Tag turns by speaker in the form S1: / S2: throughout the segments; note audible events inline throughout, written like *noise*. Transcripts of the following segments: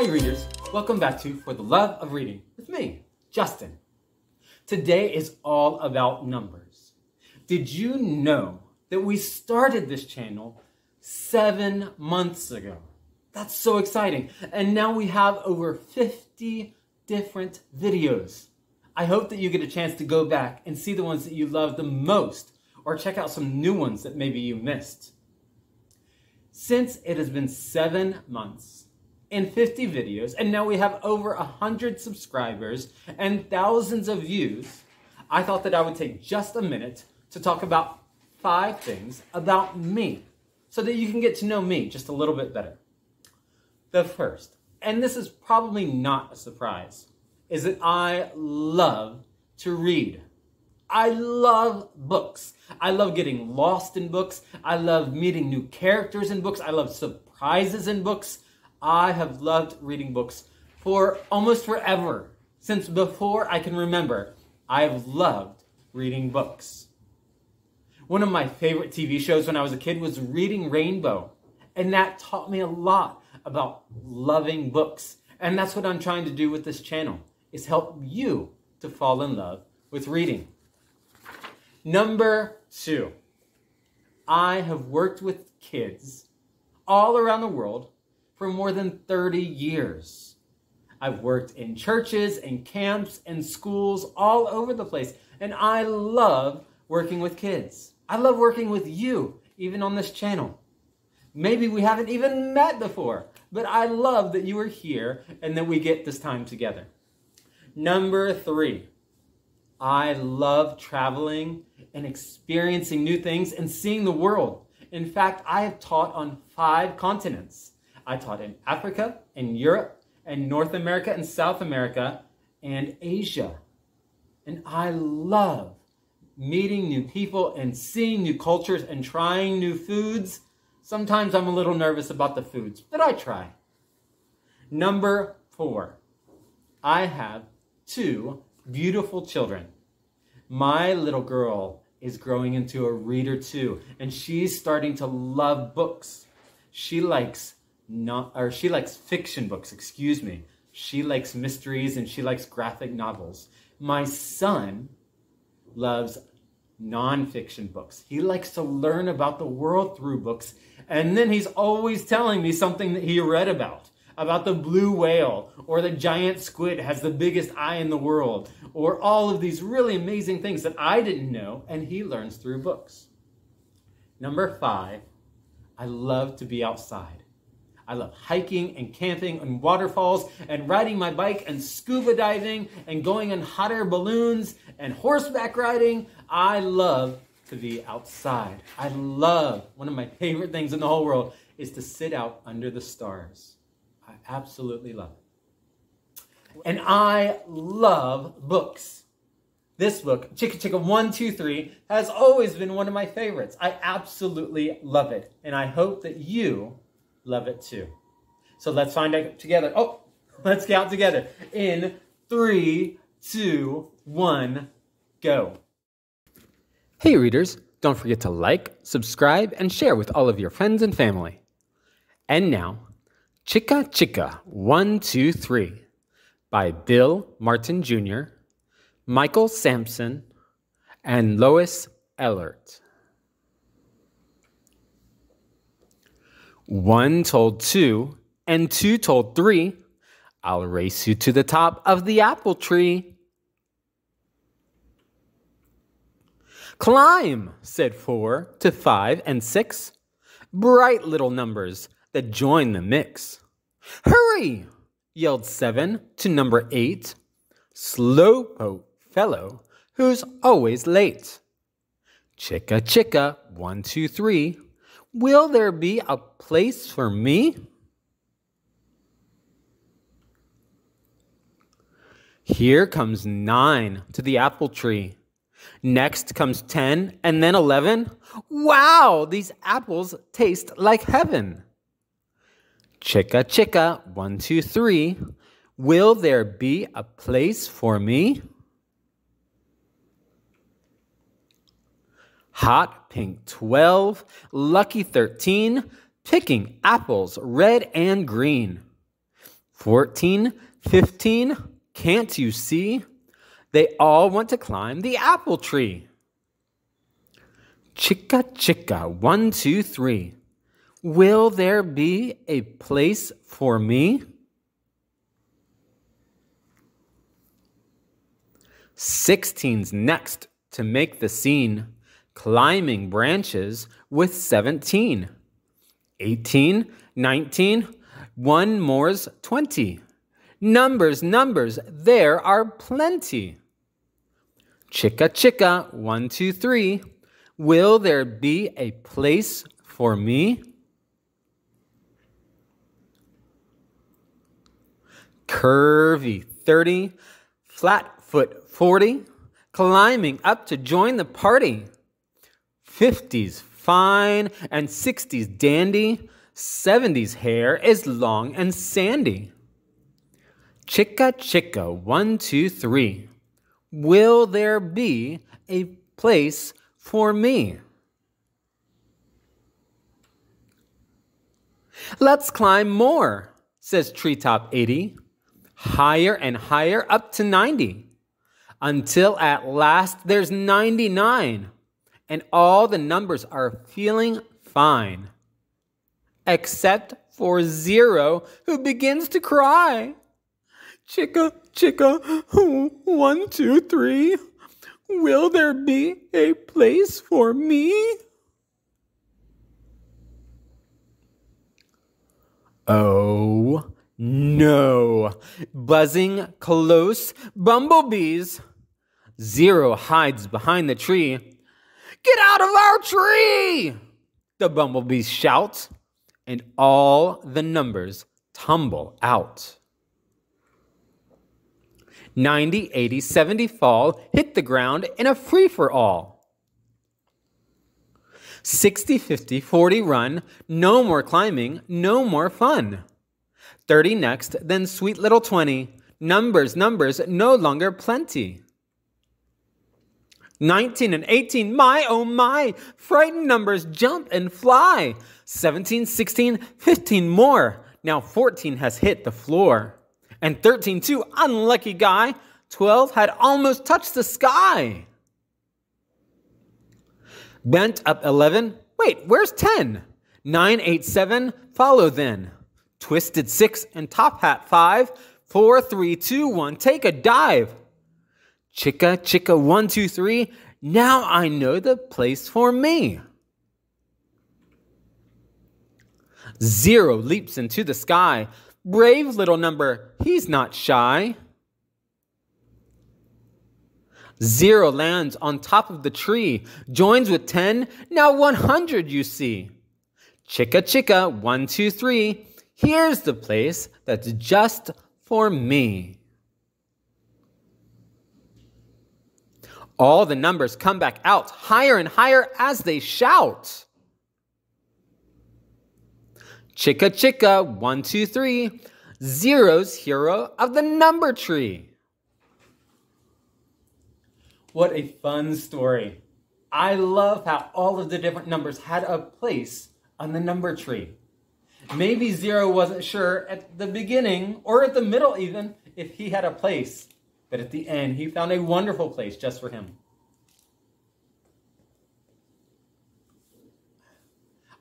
S1: Hi, readers. Welcome back to For the Love of Reading with me, Justin. Today is all about numbers. Did you know that we started this channel seven months ago? That's so exciting. And now we have over 50 different videos. I hope that you get a chance to go back and see the ones that you love the most or check out some new ones that maybe you missed. Since it has been seven months and 50 videos, and now we have over 100 subscribers and thousands of views, I thought that I would take just a minute to talk about five things about me so that you can get to know me just a little bit better. The first, and this is probably not a surprise, is that I love to read. I love books. I love getting lost in books. I love meeting new characters in books. I love surprises in books. I have loved reading books for almost forever. Since before I can remember, I have loved reading books. One of my favorite TV shows when I was a kid was Reading Rainbow, and that taught me a lot about loving books. And that's what I'm trying to do with this channel, is help you to fall in love with reading. Number two, I have worked with kids all around the world for more than 30 years. I've worked in churches and camps and schools all over the place, and I love working with kids. I love working with you, even on this channel. Maybe we haven't even met before, but I love that you are here and that we get this time together. Number three, I love traveling and experiencing new things and seeing the world. In fact, I have taught on five continents. I taught in Africa, in Europe, and North America, and South America, and Asia. And I love meeting new people and seeing new cultures and trying new foods. Sometimes I'm a little nervous about the foods, but I try. Number four, I have two beautiful children. My little girl is growing into a reader too, and she's starting to love books. She likes not, or she likes fiction books, excuse me. She likes mysteries and she likes graphic novels. My son loves nonfiction books. He likes to learn about the world through books, and then he's always telling me something that he read about about the blue whale or the giant squid has the biggest eye in the world or all of these really amazing things that I didn't know and he learns through books. Number five, I love to be outside. I love hiking and camping and waterfalls and riding my bike and scuba diving and going in hot air balloons and horseback riding. I love to be outside. I love, one of my favorite things in the whole world is to sit out under the stars. I absolutely love it. And I love books. This book, Chicka Chicka 123, has always been one of my favorites. I absolutely love it. And I hope that you love it too. So let's find out together. Oh, *laughs* let's count together. In three, two, one, go. Hey, readers. Don't forget to like, subscribe, and share with all of your friends and family. And now, Chicka Chicka 123 by Bill Martin Jr., Michael Sampson, and Lois Ehlert. One told two, and two told three, I'll race you to the top of the apple tree. Climb, said four to five and six, bright little numbers that join the mix. Hurry! yelled seven to number eight. Slowpoke fellow who's always late. Chicka chicka, one, two, three. Will there be a place for me? Here comes nine to the apple tree. Next comes 10 and then 11. Wow, these apples taste like heaven. Chicka chicka, one, two, three. Will there be a place for me? Hot pink 12, lucky 13, picking apples red and green. 14, 15, can't you see? They all want to climb the apple tree. Chicka, chicka, one, two, three. Will there be a place for me? Sixteen's next to make the scene, climbing branches with seventeen. Eighteen, nineteen, one more's twenty. Numbers, numbers, there are plenty. Chicka, chicka, one, two, three. Will there be a place for me? Curvy, 30. Flat foot, 40. Climbing up to join the party. 50s, fine, and 60s, dandy. 70s, hair is long and sandy. Chicka chicka, one, two, three. Will there be a place for me? Let's climb more, says Treetop 80. Higher and higher up to 90. Until at last there's 99. And all the numbers are feeling fine. Except for Zero, who begins to cry. Chicka, chicka, one, two, three. Will there be a place for me? Oh no! Buzzing close, bumblebees. Zero hides behind the tree. Get out of our tree! The bumblebees shout, and all the numbers tumble out. 90, 80, 70 fall, hit the ground in a free for all. 60, 50, 40 run, no more climbing, no more fun. 30 next, then sweet little 20, numbers, numbers, no longer plenty. 19 and 18, my oh my, frightened numbers jump and fly. 17, 16, 15 more. Now 14 has hit the floor and 13 too. Unlucky guy. 12 had almost touched the sky. Bent up 11. Wait, where's 10? 9, 8, 7. Follow then. Twisted 6 and top hat 5. 4, 3, 2, 1. Take a dive. Chicka, chicka, 1, 2, 3. Now I know the place for me. Zero leaps into the sky. Brave little number, he's not shy. Zero lands on top of the tree, joins with 10, now 100 you see. Chicka chicka, one, two, three, here's the place that's just for me. All the numbers come back out, higher and higher as they shout. Chicka chicka, one, two, three. Zero's hero of the number tree. What a fun story. I love how all of the different numbers had a place on the number tree. Maybe Zero wasn't sure at the beginning or at the middle even if he had a place, but at the end he found a wonderful place just for him.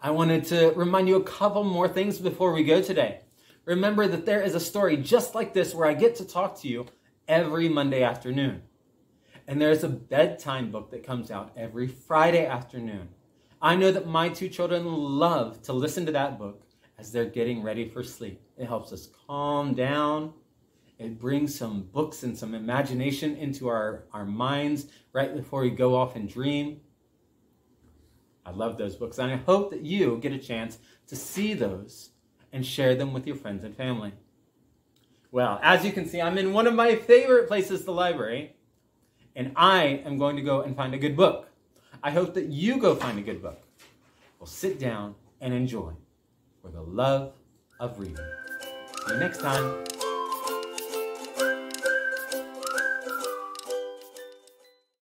S1: I wanted to remind you a couple more things before we go today. Remember that there is a story just like this where I get to talk to you every Monday afternoon. And there's a bedtime book that comes out every Friday afternoon. I know that my two children love to listen to that book as they're getting ready for sleep. It helps us calm down. It brings some books and some imagination into our, our minds right before we go off and dream. I love those books, and I hope that you get a chance to see those and share them with your friends and family. Well, as you can see, I'm in one of my favorite places, the library, and I am going to go and find a good book. I hope that you go find a good book. We'll sit down and enjoy for the love of reading. See you next time.